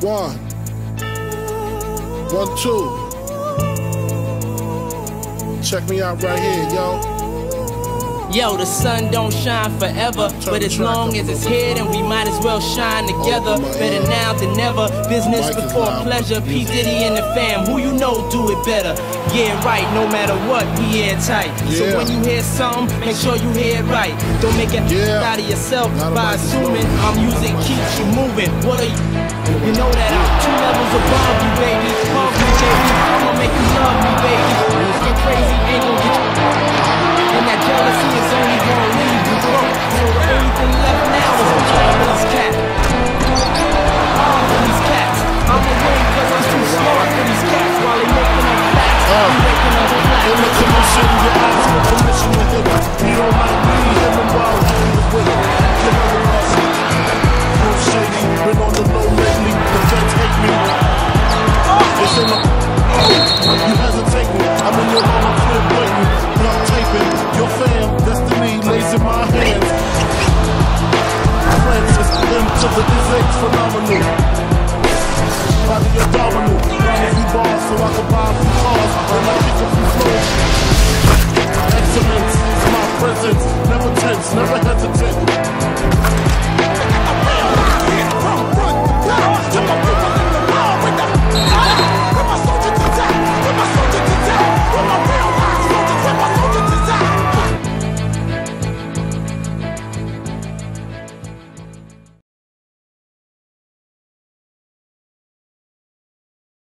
One. One, two. Check me out right here, yo. Yo, the sun don't shine forever, but as long as it's here, then we might as well shine together. Better now than never. Business before pleasure. P Diddy and the fam, who you know do it better. Yeah, right. No matter what, we airtight. So when you hear something, make sure you hear it right. Don't make it out of yourself by assuming our music moving. What are you? You know that I'm two levels above you, baby. Hug me, baby. I'ma make you love me, baby. Get crazy, ain't gon' get you. And that jealousy is only gonna leave you broke. So the only thing left now is with these cats. All for these cats. I'ma win cause I'm too smart for these cats while they making up facts. I'm making up facts. In the commission, you Tense, never hesitant.